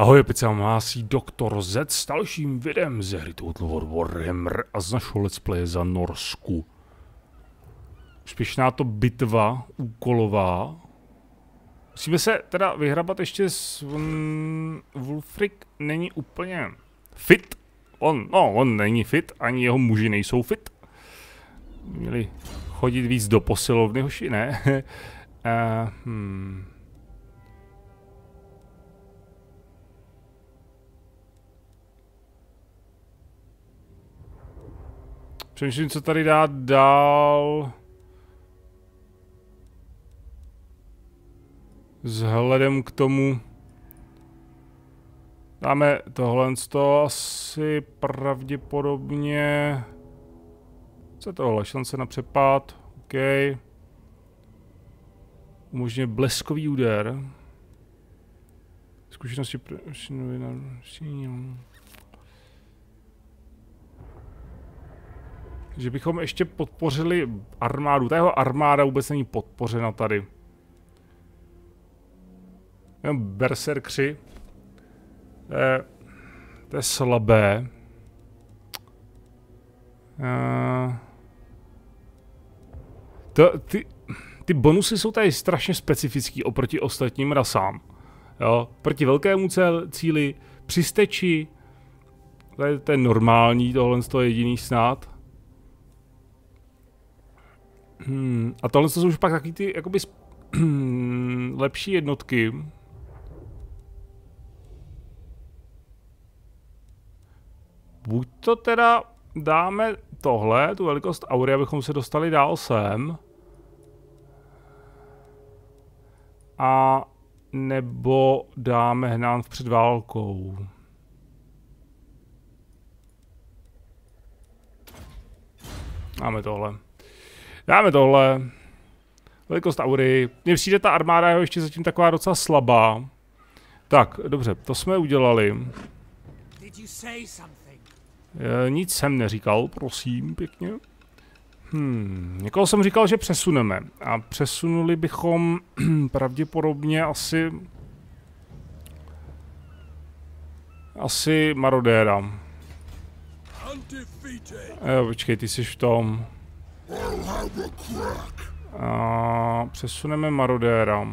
Ahoj, opět se vám hlásí Doktor Z s dalším videem ze hry Total War Warhammer a z našeho let's play za Norsku. Úspěšná to bitva úkolová. Musíme se teda vyhrabat ještě s... Um, Wolfric není úplně fit. On, no, on není fit, ani jeho muži nejsou fit. Měli chodit víc do posilovny, hoši, ne? uh, hmm. Přemýšlím, co tady dát dál. Vzhledem k tomu... Dáme tohle to asi pravděpodobně... Co tohle? Šance na přepad. OK. Umožňuje bleskový úder. Zkušenosti... že bychom ještě podpořili armádu. Ta jeho armáda vůbec není podpořena tady. Berserkři. To je, to je slabé. Uh, to, ty, ty bonusy jsou tady strašně specifický oproti ostatním rasám. Jo, proti velkému cel, cíli, přisteči, to je, to je normální, tohle je jediný snad. Hmm, a tohle jsou už pak taky ty jakoby lepší jednotky. Buď to teda dáme tohle, tu velikost aury, abychom se dostali dál sem. A nebo dáme hnán před válkou. Máme tohle. Dáme tohle. Velikost aury. Mně přijde ta armáda je ještě zatím taková docela slabá. Tak, dobře, to jsme udělali. E, nic jsem neříkal, prosím, pěkně. Hmm, někoho jsem říkal, že přesuneme. A přesunuli bychom pravděpodobně asi... Asi Marodéra. Jo, počkej, ty jsi v tom. A přesuneme Marodéra.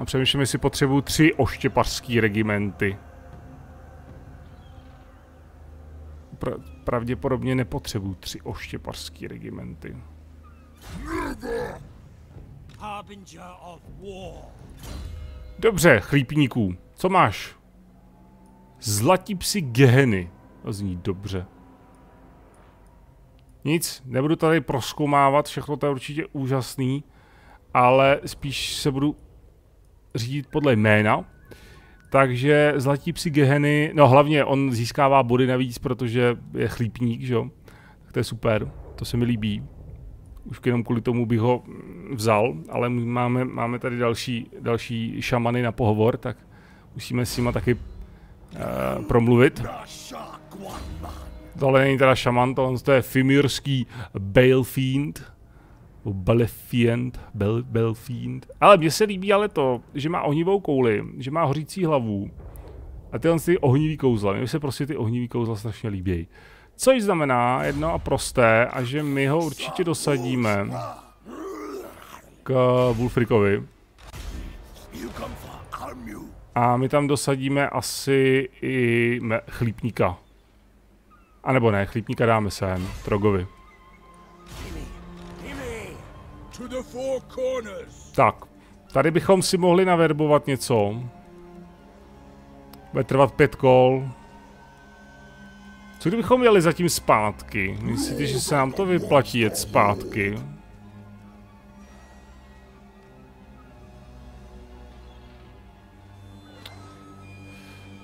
A přemýšlím, jestli potřebuju tři oštěpařský regimenty. Pra pravděpodobně nepotřebuju tři oštěpařský regimenty. Dobře, chlípníků, co máš? Zlatí psi Geheny. To zní dobře. Nic, nebudu tady proskoumávat, všechno to je určitě úžasný, ale spíš se budu řídit podle jména. Takže zlatí psi Geheny, no hlavně on získává body navíc, protože je chlípník, že jo. Tak to je super, to se mi líbí. Už jenom kvůli tomu bych ho vzal, ale máme, máme tady další, další šamany na pohovor, tak musíme s nima taky uh, promluvit. Tohle není teda šaman, to, to je Fimirský Balefiend. Balefiend, Bel, Belfiend. Ale mně se líbí ale to, že má ohnivou kouli, že má hořící hlavu. A tyhle ty ohnivý kouzla. Mně se prostě ty ohnivý kouzla strašně líbí. Což znamená jedno a prosté, a že my ho určitě dosadíme k Wolfrikovi. A my tam dosadíme asi i chlípníka. A nebo ne, chlípníka dáme sem, Trogovi. Tak, tady bychom si mohli naverbovat něco. Bude trvat pět kol. Co kdybychom jeli zatím zpátky? Myslíte, že se nám to vyplatí jet zpátky?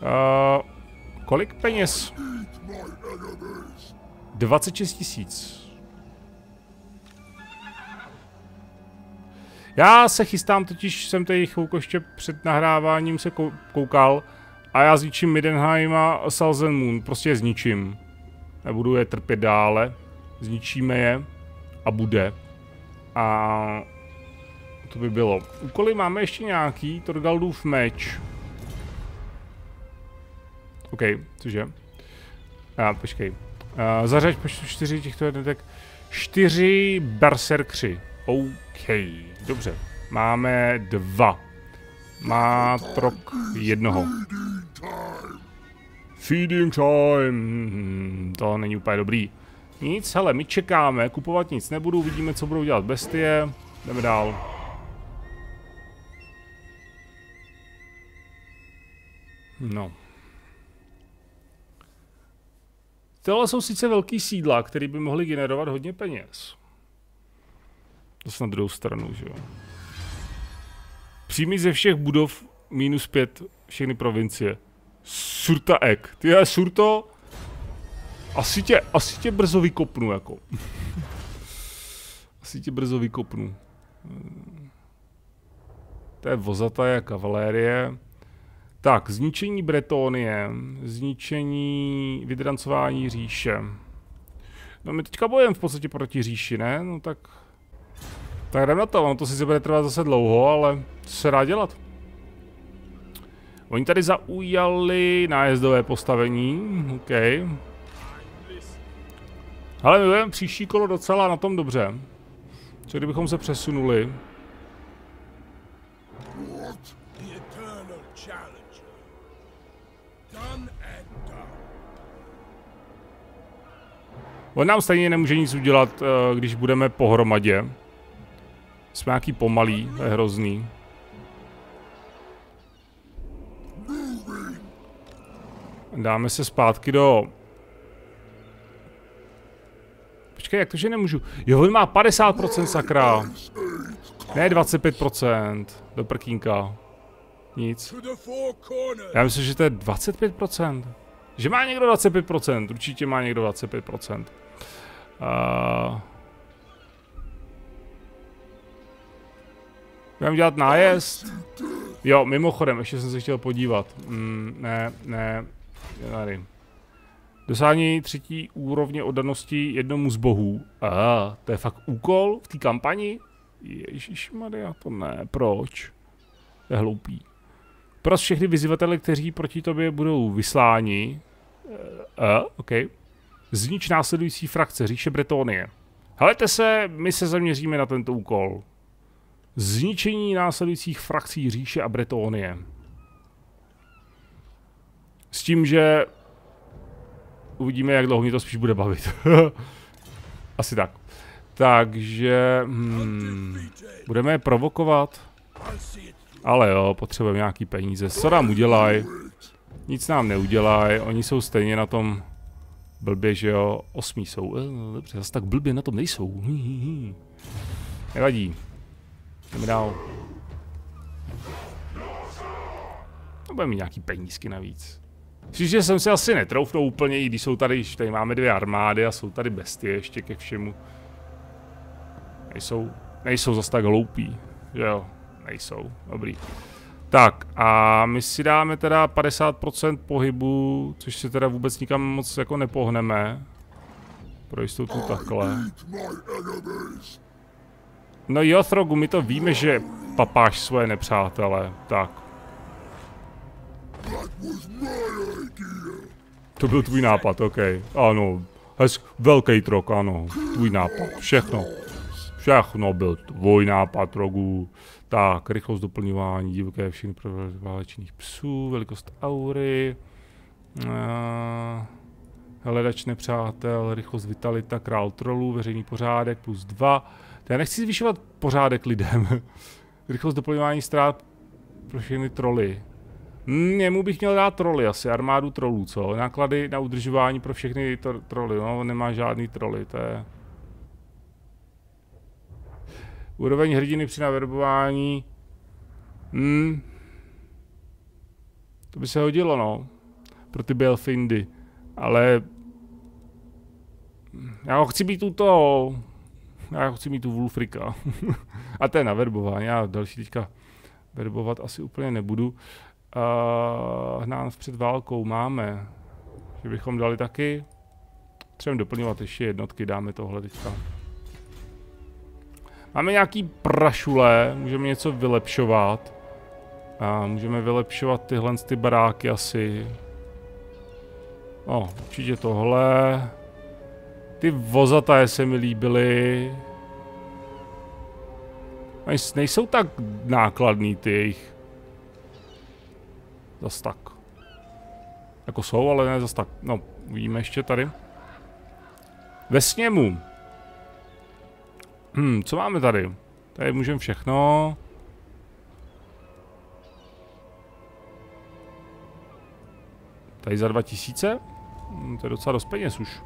Uh, kolik peněz? 26 tisíc. Já se chystám, totiž jsem tady chvilku ještě před nahráváním se koukal a já zničím Midenheim a Salzen Moon, prostě je zničím. Nebudu je trpět dále, zničíme je a bude. A to by bylo. Úkoly máme ještě nějaký, Torgaldův meč. OK, cože? A, počkej. Uh, zařaď počtu čtyři těchto jednotek. Čtyři berserkři. OK, dobře. Máme dva. Má trok jednoho. Feeding time. Hmm, to není úplně dobrý. Nic, hele, my čekáme, kupovat nic nebudu, uvidíme, co budou dělat bestie. Jdeme dál. No. Tohle jsou sice velký sídla, které by mohly generovat hodně peněz. To na druhou stranu, že jo. Příjmy ze všech budov minus pět všechny provincie. Surta ek. Ty je Surto, asi tě, asi tě brzo vykopnu, jako. asi tě brzo vykopnu. To je vozataje kavalérie. Tak, zničení Bretonie, zničení, vydrancování říše. No my teďka bojujeme v podstatě proti říši, ne? No tak... Tak jdem na to, ono to si bude trvat zase dlouho, ale co se dá dělat? Oni tady zaujali nájezdové postavení, OK. Ale my budeme příští kolo docela na tom dobře. Co kdybychom se přesunuli? On nám stejně nemůže nic udělat, eh, když budeme pohromadě. Jsme nějaký pomalý, to je hrozný. Dáme se zpátky do... Počkej, jak to, že nemůžu? Jo, on má 50% sakra. Ne 25%. Do prkínka. Nic. Já myslím, že to je 25%. Že má někdo 25%, určitě má někdo 25%. Budeme dělat nájezd? Jo, mimochodem, ještě jsem se chtěl podívat. Mm, ne, ne, tady. Dosáhní třetí úrovně oddanosti jednomu z bohů. A, to je fakt úkol v té kampani? Maria, to ne, proč? To je hloupý. Pro všechny vyzývatele, kteří proti tobě budou vysláni. A, uh, OK. Znič následující frakce říše Bretonie. Helejte se, my se zaměříme na tento úkol. Zničení následujících frakcí říše a Bretonie. S tím, že uvidíme, jak dlouho mě to spíš bude bavit. Asi tak. Takže hmm, budeme je provokovat. Ale jo, potřebujeme nějaký peníze. Co nám udělaj? Nic nám neudělaj. Oni jsou stejně na tom blbě, že jo. Osmí jsou. E, dobře, zase tak blbě na tom nejsou. Nevadí. Jdeme dál. No, budeme mít nějaký penízky navíc. Že jsem si asi netroufnul úplně, i když jsou tady, tady máme dvě armády a jsou tady bestie ještě ke všemu. Nejsou, nejsou zase tak hloupí, že jo, nejsou, dobrý. Tak a my si dáme teda 50% pohybu, což se teda vůbec nikam moc jako nepohneme. Pro jistotu takhle. No jo, Throgu, my to víme, že papáš svoje nepřátele, tak. To byl tvůj nápad, OK. Ano, hez, velký trok, ano, tvůj nápad, všechno. Všechno byl tvůj nápad, Rogu. Tak, rychlost doplňování, divoké všechny pro válečných psů, velikost aury. Uh, hledač nepřátel, rychlost vitalita, král trolů, veřejný pořádek plus 2. Já nechci zvyšovat pořádek lidem. rychlost doplňování ztrát pro všechny troly. Němu bych měl dát troly asi, armádu trolů, co? Náklady na udržování pro všechny troly, no, on nemá žádný troly, to je... Úroveň hrdiny při naverbování... Hmm. To by se hodilo, no. Pro ty Belfindy. Ale... Já ho chci být u toho... Já chci mít tu Wolfrika. A to je na verbování, já další teďka verbovat asi úplně nebudu uh, hnát před válkou máme, že bychom dali taky, třeba doplňovat ještě jednotky, dáme tohle teďka. Máme nějaký prašule, můžeme něco vylepšovat. A můžeme vylepšovat tyhle ty baráky asi. O, určitě tohle. Ty vozataje se mi líbily. Nejsou tak nákladný ty jejich. Zas tak. Jako jsou, ale ne zas tak. No, uvidíme ještě tady. Ve sněmu. Hmm, co máme tady? Tady můžeme všechno. Tady za 2000? Hmm, to je docela dost peněz už.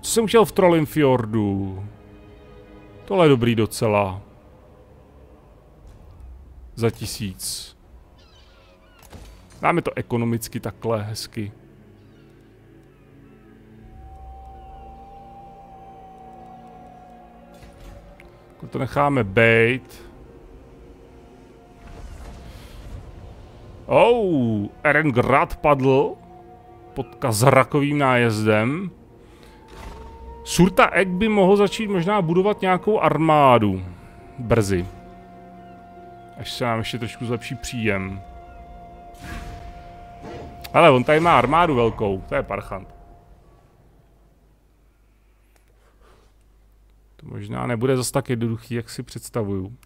Co jsem chtěl v Trollinfjordu? Tohle je dobrý docela. Za tisíc. Dáme to ekonomicky takhle hezky. To necháme bejt. Oh, Erengrad padl pod Kazrakovým nájezdem. Surta Ek by mohl začít možná budovat nějakou armádu. Brzy. Až se nám ještě trošku zlepší příjem. Ale on tady má armádu velkou, to je parchant. To možná nebude zase tak jednoduchý, jak si představuju.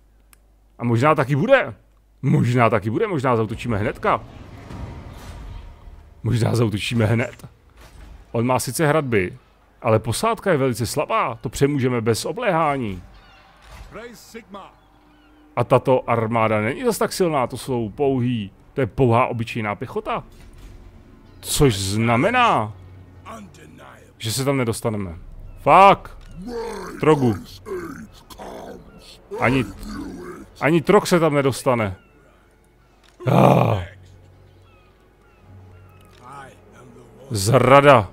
A možná taky bude. Možná taky bude, možná zautočíme hnedka. Možná zautočíme hned. On má sice hradby, ale posádka je velice slabá, to přemůžeme bez obléhání. A tato armáda není zase tak silná, to jsou pouhý, to je pouhá obyčejná pěchota. Což znamená, že se tam nedostaneme. Fak. Trogu. Ani, ani trok se tam nedostane. Ah. Zrada.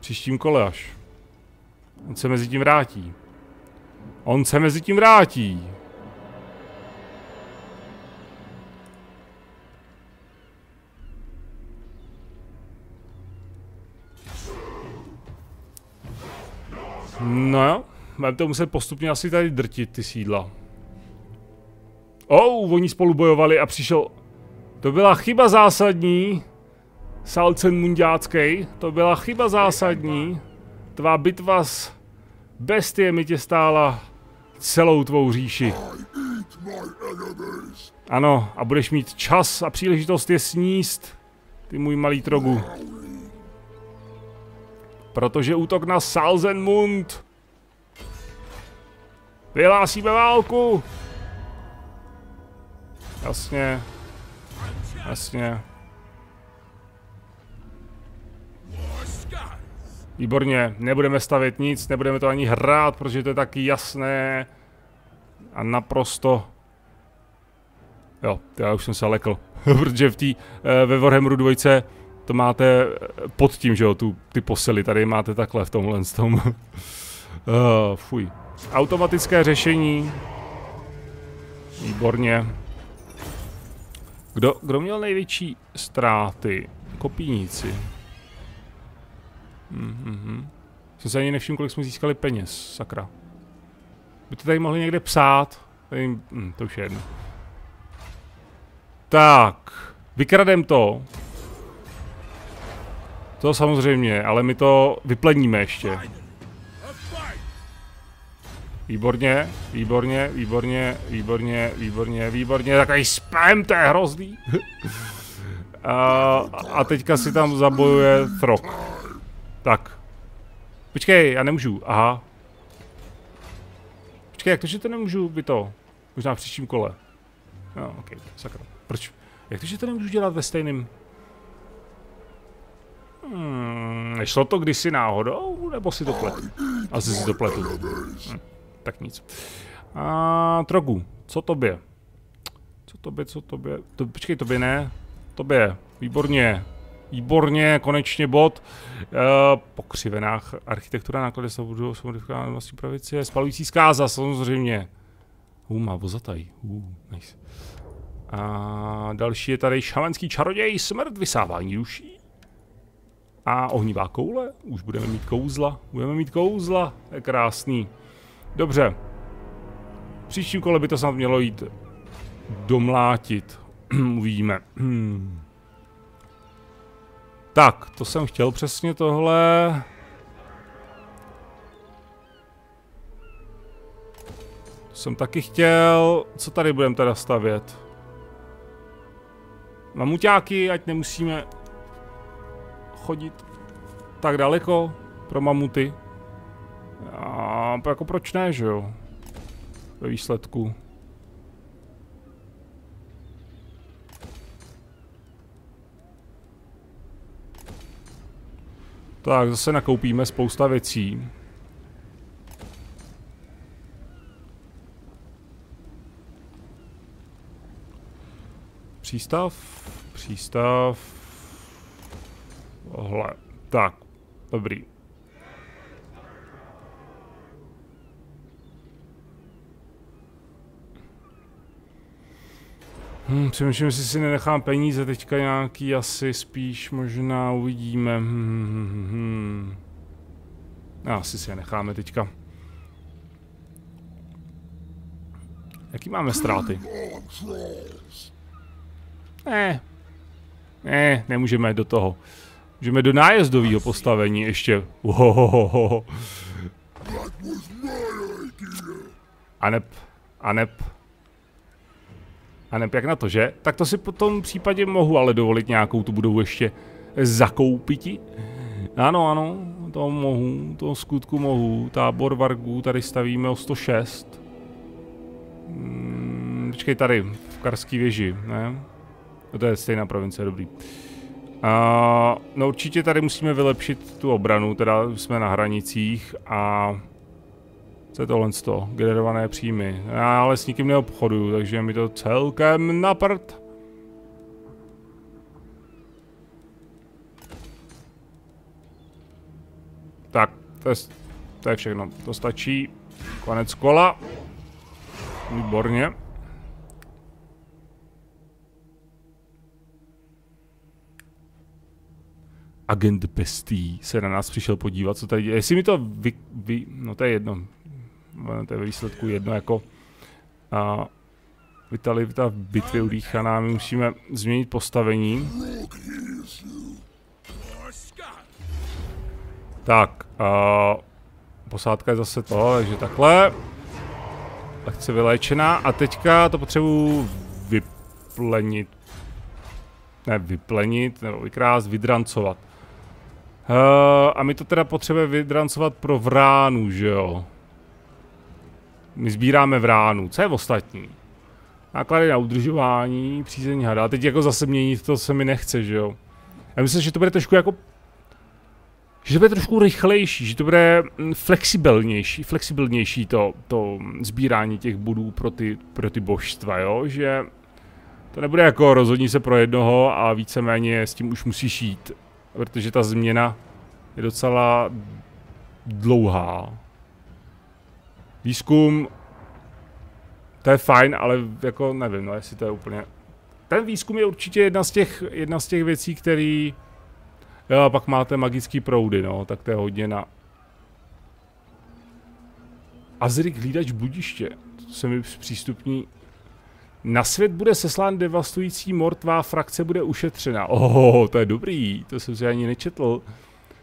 Příštím kole až. On se mezi tím vrátí. On se mezi tím vrátí. No jo, budeme to muset postupně asi tady drtit, ty sídla. Oh, oni spolu bojovali a přišel... To byla chyba zásadní. Salcen mundiácký. To byla chyba zásadní. Tvá bitva s mi tě stála celou tvou říši. Ano, a budeš mít čas a příležitost je sníst, ty můj malý trogu. Protože útok na Salzenmund Vyhlásíme válku! Jasně. Jasně. Výborně, nebudeme stavět nic, nebudeme to ani hrát, protože to je taky jasné. A naprosto... Jo, já už jsem se lekl. protože v tý, eh, ve Warhammeru 2 to máte eh, pod tím, že jo, tu, ty posely, tady máte takhle v tomhle tom. uh, fuj. Automatické řešení. Výborně. Kdo, kdo měl největší ztráty? Kopíníci. Mm-hmm. Jsem se ani nevšiml, kolik jsme získali peněz, sakra. By to tady mohli někde psát. Tady, hm, to už je jedno. Tak, vykradem to. To samozřejmě, ale my to vypleníme ještě. Výborně, výborně, výborně, výborně, výborně, výborně, takový spam, to je hrozný. a, a teďka si tam zabojuje Throk. Tak. Počkej, já nemůžu, aha. Počkej, jak to, že to nemůžu by to? Možná v příštím kole. No, ok, sakra. Proč? Jak to, že to nemůžu dělat ve stejném... Hmm, nešlo to kdysi náhodou, nebo si to pletu? Asi si to pletu. Hm tak nic. A Trogu, co tobě? Co tobě, co tobě? To, počkej, tobě ne? Tobě, výborně. Výborně, konečně bod. Uh, pokřivená architektura náklady se budou modifikovat vlastní pravici. Spalující zkáza, samozřejmě. Uh, má vozataj. Uh, nice. A další je tady šamanský čaroděj, smrt, vysávání duší. A ohnivá koule, už budeme mít kouzla, budeme mít kouzla, je krásný. Dobře. V příštím kole by to snad mělo jít domlátit. Uvidíme. tak, to jsem chtěl přesně tohle. To jsem taky chtěl. Co tady budeme teda stavět? Mamuťáky, ať nemusíme chodit tak daleko pro mamuty. A jako proč ne, že jo? Ve výsledku. Tak, zase nakoupíme spousta věcí. Přístav, přístav. Ohle, tak, dobrý. Hmm, přemýšlím, jestli si nenechám peníze teďka nějaký, asi spíš možná uvidíme. Hmm, hmm, hmm. Asi si je necháme teďka. Jaký máme ztráty? Ne. Ne, nemůžeme do toho. Můžeme do nájezdového postavení ještě. Uhohohoho. Anep. Anep. A ne jak na to, že? Tak to si po tom případě mohu ale dovolit nějakou tu budovu ještě zakoupiti. Ano, ano, to mohu, to skutku mohu. Tábor Vargů tady stavíme o 106. Hmm, počkej, tady, v Karský věži, ne? No to je stejná provincie, dobrý. No určitě tady musíme vylepšit tu obranu, teda jsme na hranicích a co je tohle to? Generované příjmy. Já ale s nikým neobchoduju, takže mi to celkem naprd. Tak, to je, to je všechno. To stačí. Konec kola. Výborně. Agent Pestý se na nás přišel podívat, co tady děje. Jestli mi to vy, vy, no to je jedno, to je ve výsledku jedno jako a vitalita v bitvě udýchaná, my musíme změnit postavení. Tak, a posádka je zase to, takže takhle. Lehce vyléčená a teďka to potřebuji vyplenit. Ne, vyplenit, nebo vykrást, vydrancovat. Uh, a my to teda potřebujeme vydrancovat pro vránu, že jo? My sbíráme vránu. Co je ostatní? Náklady na udržování, přízení hada. Teď jako zase měnit to se mi nechce, že jo? Já myslím, že to bude trošku jako... Že to bude trošku rychlejší, že to bude mm, flexibilnější, flexibilnější to, to sbírání těch budů pro ty, pro ty božstva, jo? Že to nebude jako rozhodní se pro jednoho a víceméně s tím už musíš jít protože ta změna je docela dlouhá. Výzkum, to je fajn, ale jako nevím, no jestli to je úplně... Ten výzkum je určitě jedna z těch, jedna z těch věcí, který... Jo, a pak máte magický proudy, no, tak to je hodně na... Azrik hlídač budiště, to se mi zpřístupní na svět bude seslán devastující mor, tvá frakce bude ušetřena. Oh, to je dobrý, to jsem si ani nečetl.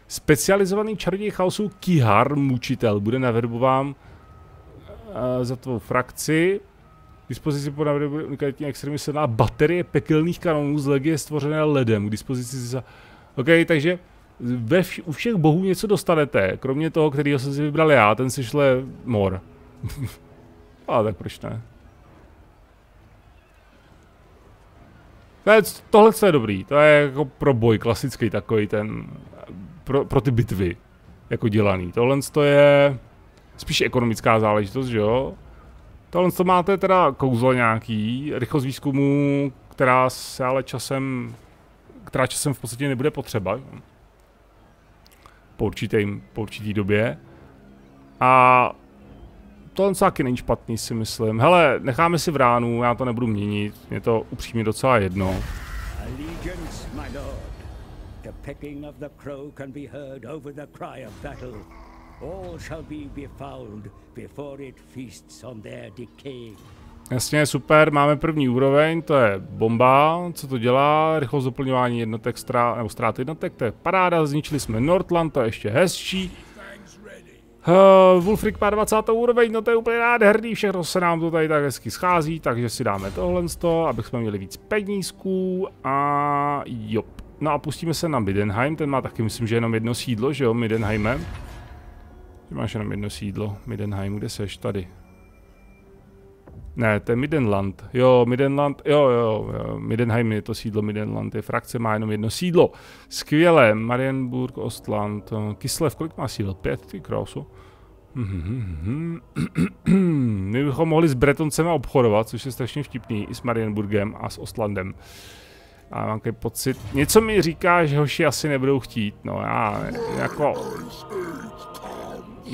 Specializovaný čaroděj chaosu Kihar, mučitel, bude naverbován uh, za tvou frakci. K dispozici po bude unikátní extrémně silná baterie pekelných kanonů z legie stvořené ledem. K dispozici za... OK, takže ve vš u všech bohů něco dostanete, kromě toho, kterého jsem si vybral já, ten si šle mor. Ale tak proč ne? To je, tohle je dobrý, to je jako pro boj klasický takový ten, pro, pro ty bitvy, jako dělaný. Tohle je spíš ekonomická záležitost, že jo? Tohle to máte teda kouzlo nějaký, rychlost výzkumu, která se ale časem, která časem v podstatě nebude potřeba. Po, určitý, po určitý době. A tohle taky není špatný, si myslím. Hele, necháme si v ránu, já to nebudu měnit, mě to upřímně docela jedno. Allegiance, my lord. The pecking of the crow can be heard over the cry of battle. All shall be befouled before it feasts on their decay. Jasně, super, máme první úroveň, to je bomba, co to dělá, rychlost doplňování jednotek, strá, nebo ztrát jednotek, to je paráda, zničili jsme Nordland, to je ještě hezčí. Uh, Wolfric má 20. úroveň, no to je úplně nádherný, všechno se nám to tady tak hezky schází, takže si dáme tohle z toho, abych jsme měli víc penízků a jo. No a pustíme se na Midenheim, ten má taky myslím, že jenom jedno sídlo, že jo, Midenheime. Ty máš jenom jedno sídlo, Midenheim, kde seš? Tady. Ne, to je Midenland. Jo, Midenland, jo, jo, jo, Midenheim je to sídlo Midenland, je frakce, má jenom jedno sídlo. Skvělé, Marienburg, Ostland, Kislev, kolik má sídlo? Pět, ty krásu. My bychom mohli s Bretoncema obchodovat, což je strašně vtipný, i s Marienburgem a s Ostlandem. A mám takový pocit, něco mi říká, že hoši asi nebudou chtít, no já jako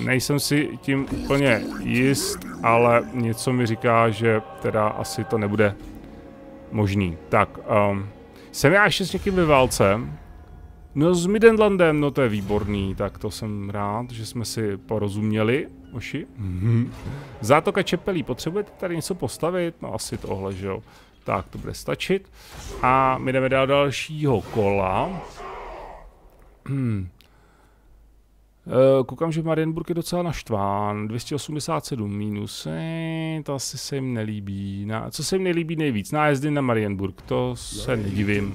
nejsem si tím úplně jist, ale něco mi říká, že teda asi to nebude možný. Tak, um, jsem já ještě s někým ve válce. No s Midenlandem, no to je výborný, tak to jsem rád, že jsme si porozuměli, oši. Mm-hmm. Zátoka Čepelí, potřebujete tady něco postavit? No asi tohle, že jo. Tak, to bude stačit. A my jdeme dál dalšího kola. Hmm. Uh, koukám, že Marienburg je docela naštván. 287 minus. Eh, to asi se jim nelíbí. Na, co se jim nelíbí nejvíc? Nájezdy na Marienburg. To se nedivím.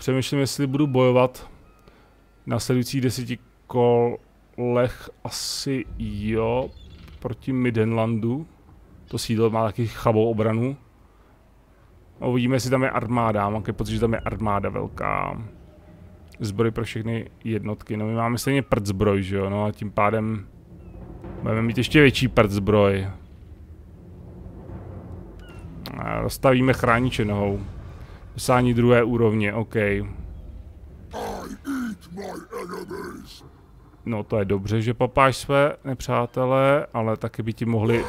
Přemýšlím, jestli budu bojovat na sledujících deseti kolech asi jo, proti Midenlandu. To sídlo má taky chabou obranu. A uvidíme, jestli tam je armáda. Mám pocit, že tam je armáda velká zbroj pro všechny jednotky. No my máme stejně prd zbroj, že jo, no a tím pádem budeme mít ještě větší prd zbroj. A rozstavíme chrániče nohou. Dosání druhé úrovně, OK. No to je dobře, že papáš své nepřátelé, ale taky by ti mohli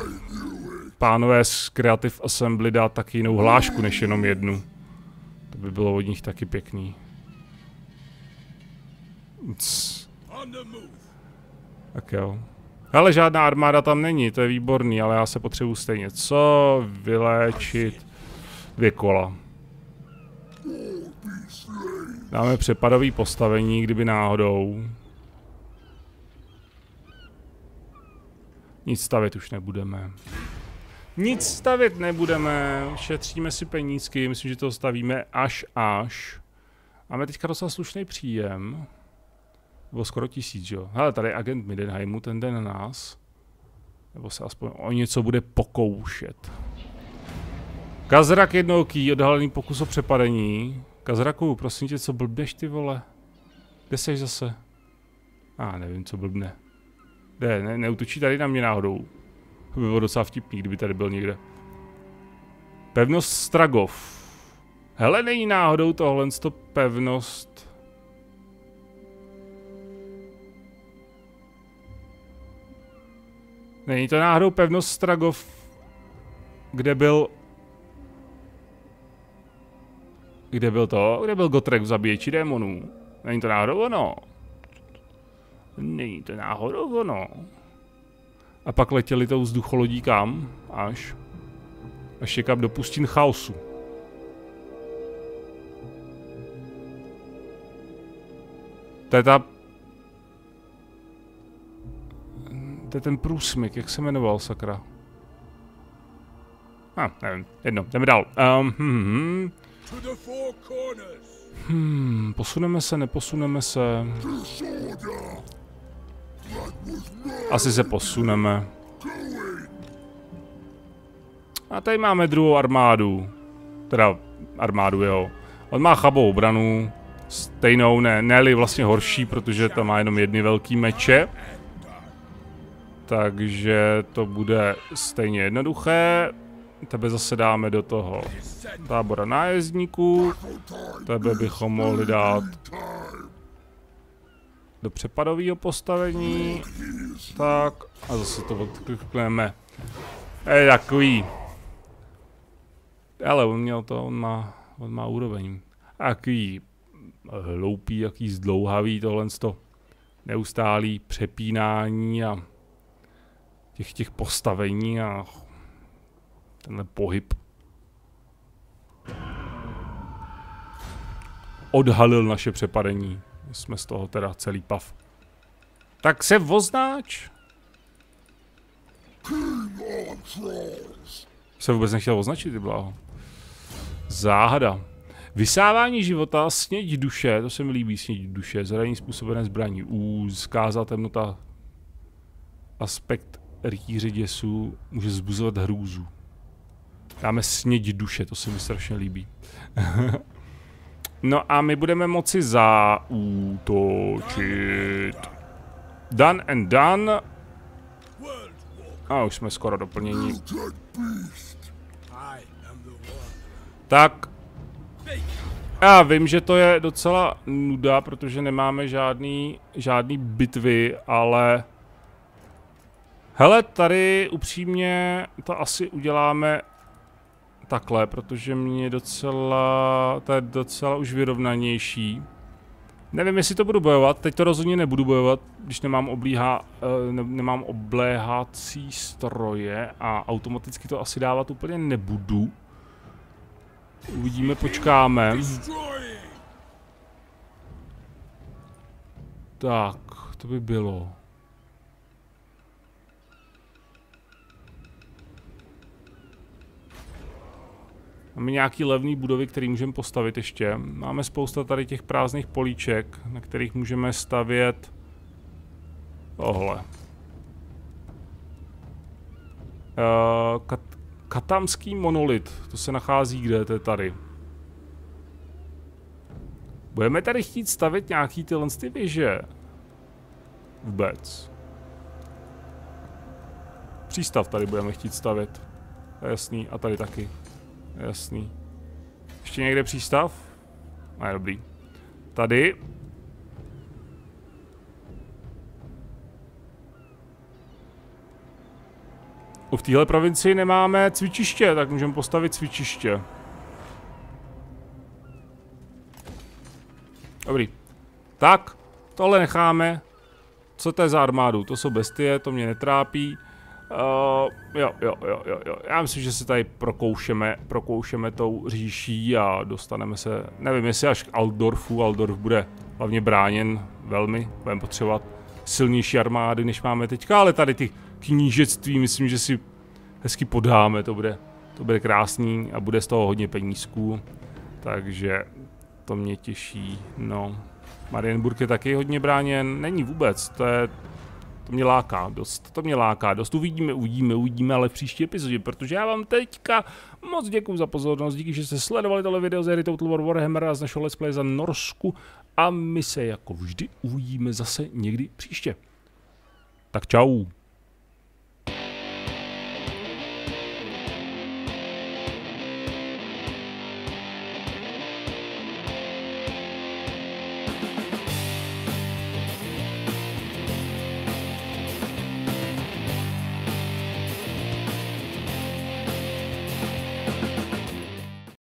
pánové z Creative Assembly dát taky jinou hlášku než jenom jednu. To by bylo od nich taky pěkný. Tak jo. Ale žádná armáda tam není, to je výborný, ale já se potřebuji stejně co vyléčit. Dvě kola. Dáme přepadový postavení, kdyby náhodou. Nic stavit už nebudeme. Nic stavit nebudeme, šetříme si penízky, myslím, že to stavíme až až. Máme teďka docela slušný příjem. Bylo skoro tisíc, jo. Hele, tady agent Midenheimu, ten jde na nás. Nebo se aspoň o něco bude pokoušet. Kazrak jednouký, odhalený pokus o přepadení. Kazraku, prosím tě, co blbneš ty vole? Kde seš zase? A ah, nevím, co blbne. Kde, ne, neutočí tady na mě náhodou. To by bylo docela vtipný, kdyby tady byl někde. Pevnost Stragov. Hele, není náhodou tohle pevnost Není to náhodou pevnost Stragov, kde byl... Kde byl to? Kde byl Gotrek v zabíječi démonů? Není to náhodou ono? Není to náhodou ono. A pak letěli tou vzducholodí kam? Až. Až někam do pustin chaosu. To je ta To je ten průsmyk, jak se jmenoval, sakra? A, ah, nevím, jedno, jdeme dál. Um, hmm, hmm. Hmm, posuneme se, neposuneme se. Asi se posuneme. A tady máme druhou armádu. Teda armádu jeho. On má chabou obranu. Stejnou, ne, ne vlastně horší, protože tam má jenom jedny velký meče. Takže to bude stejně jednoduché. Tebe zase dáme do toho tábora nájezdníků. Tebe bychom mohli dát do přepadového postavení. Tak a zase to odklikneme. Je takový. Ale on měl to, on má, on má úroveň. Jaký hloupý, jaký zdlouhavý tohle to neustálý přepínání a těch těch postavení a tenhle pohyb. Odhalil naše přepadení. Jsme z toho teda celý pav. Tak se voznáč. Se vůbec nechtěl označit, ty bláho. Záhada. Vysávání života, sněď duše, to se mi líbí, sněď duše, zranění způsobené zbraní, U zkázat temnota, aspekt rytíře děsů může zbuzovat hrůzu. Dáme sněď duše, to se mi strašně líbí. no a my budeme moci zaútočit. Done and done. A už jsme skoro doplnění. Tak. Já vím, že to je docela nuda, protože nemáme žádný, žádný bitvy, ale... Hele, tady upřímně to asi uděláme takhle, protože mě docela, to je docela už vyrovnanější. Nevím, jestli to budu bojovat, teď to rozhodně nebudu bojovat, když nemám, oblíhá, uh, ne, nemám obléhací stroje a automaticky to asi dávat úplně nebudu. Uvidíme, počkáme. Tak, to by bylo. Máme nějaký levný budovy, které můžeme postavit ještě. Máme spousta tady těch prázdných políček, na kterých můžeme stavět tohle. Uh, kat katamský monolit, to se nachází kde, to je tady. Budeme tady chtít stavit nějaký tyhle ty věže? Vůbec. Přístav tady budeme chtít je jasný. A tady taky. Jasný. Ještě někde přístav? A dobrý. Tady. V téhle provincii nemáme cvičiště, tak můžeme postavit cvičiště. Dobrý. Tak, tohle necháme. Co to je za armádu? To jsou bestie, to mě netrápí. Uh, jo, jo, jo, jo, jo. Já myslím, že se tady prokoušeme, prokoušeme tou říší a dostaneme se, nevím, jestli až k Aldorfu. Aldorf bude hlavně bráněn velmi. Budeme potřebovat silnější armády, než máme teďka, ale tady ty knížectví myslím, že si hezky podáme, to bude, to bude krásný a bude z toho hodně penízků. Takže to mě těší, no. Marienburg je taky hodně bráněn, není vůbec, to je to mě láká dost, to mě láká dost. Uvidíme, uvidíme, uvidíme, ale v příští epizodě, protože já vám teďka moc děkuji za pozornost, díky, že jste sledovali tohle video z hry Total War Warhammer a z našeho Let's Play za Norsku a my se jako vždy uvidíme zase někdy příště. Tak čau.